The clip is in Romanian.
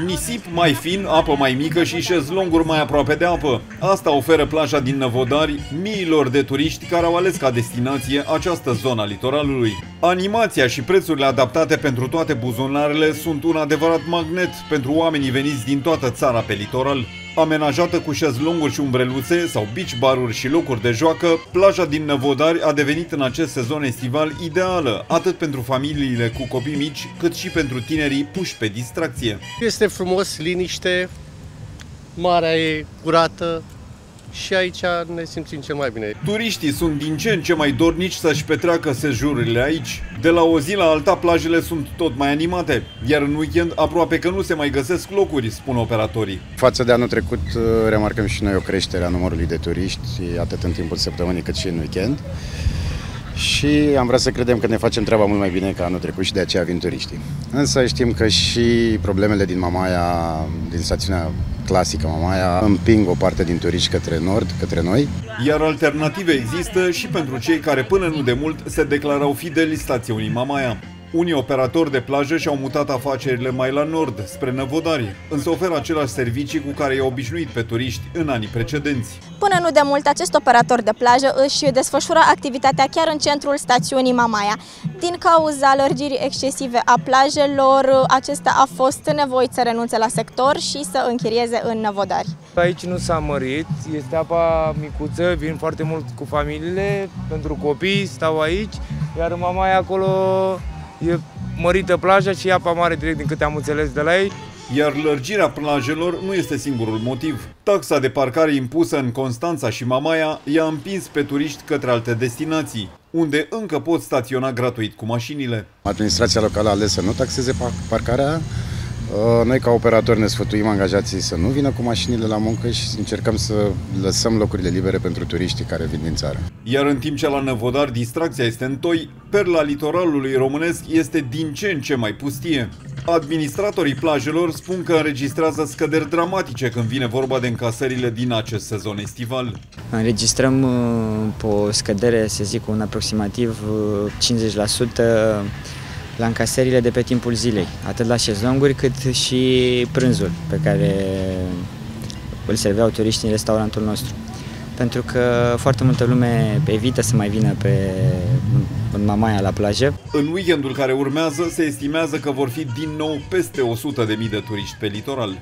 Nisip mai fin, apă mai mică și șezlonguri mai aproape de apă. Asta oferă plaja din Năvodari miilor de turiști care au ales ca destinație această zonă a litoralului. Animația și prețurile adaptate pentru toate buzunarele sunt un adevărat magnet pentru oamenii veniți din toată țara pe litoral. Amenajată cu șezlonguri și umbreluțe sau beach baruri și locuri de joacă, plaja din Năvodari a devenit în acest sezon estival ideală, atât pentru familiile cu copii mici, cât și pentru tinerii puși pe distracție. Este frumos, liniște, marea e curată, și aici ne simțim cel mai bine. Turiștii sunt din ce în ce mai dornici să-și petreacă sejurile aici. De la o zi la alta, plajele sunt tot mai animate, iar în weekend aproape că nu se mai găsesc locuri, spun operatorii. Față de anul trecut, remarcăm și noi o creștere a numărului de turiști, atât în timpul săptămânii cât și în weekend și am vrea să credem că ne facem treaba mult mai bine ca anul trecut și de aceea vin turiștii. Însă știm că și problemele din Mamaia, din stațiunea clasică Mamaia, împing o parte din turiști către nord, către noi. Iar alternative există și pentru cei care până nu de mult se declarau fideli stațiunii Mamaia. Unii operatori de plajă și-au mutat afacerile mai la nord, spre Năvodari, însă oferă același servicii cu care i-au obișnuit pe turiști în anii precedenți. Până nu de mult, acest operator de plajă își desfășura activitatea chiar în centrul stațiunii Mamaia. Din cauza lărgirii excesive a plajelor, acesta a fost nevoit să renunțe la sector și să închirieze în Năvodari. Aici nu s-a mărit, este apa micuță, vin foarte mult cu familiile, pentru copii, stau aici, iar în Mamaia acolo e mărită plaja și apa mare direct din câte am înțeles de la ei. Iar lărgirea plajelor nu este singurul motiv. Taxa de parcare impusă în Constanța și Mamaia i-a împins pe turiști către alte destinații, unde încă pot staționa gratuit cu mașinile. Administrația locală a ales să nu taxeze parcarea, Uh, noi, ca operatori, ne sfătuim angajații să nu vină cu mașinile la muncă și încercăm să lăsăm locurile libere pentru turiștii care vin din țară. Iar în timp ce la Năvodar distracția este în toi, perla litoralului românesc este din ce în ce mai pustie. Administratorii plajelor spun că înregistrează scăderi dramatice când vine vorba de încasările din acest sezon estival. Înregistrăm uh, o scădere, să zic, un aproximativ 50% uh, la încasările de pe timpul zilei, atât la șezlonguri cât și prânzul pe care îl serveau turiștii în restaurantul nostru. Pentru că foarte multă lume evită să mai vină pe, în Mamaia la plajă. În weekendul care urmează se estimează că vor fi din nou peste 100.000 de turiști pe litoral.